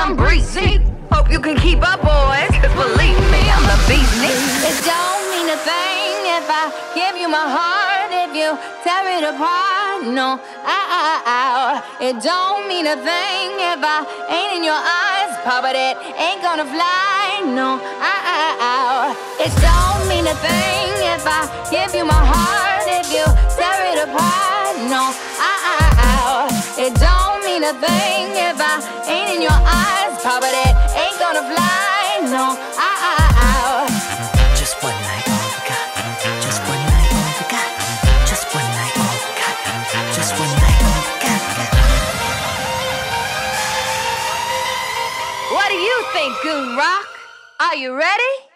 I'm breezy. Hope you can keep up, boys, cause believe me, I'm the beast. It don't mean a thing if I give you my heart, if you tear it apart, no, ow, It don't mean a thing if I ain't in your eyes, Papa, that ain't gonna fly, no, ow. It don't mean a thing if I give you my heart, if you tear it apart, no, ow a thing if I ain't in your eyes, Papa. That ain't gonna fly. No, I, I, I. Just one night, oh all we got. Just one night, oh all we got. Just one night, oh all we got. Just one night, all we got. What do you think, GoonRock? Are you ready?